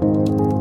Bye.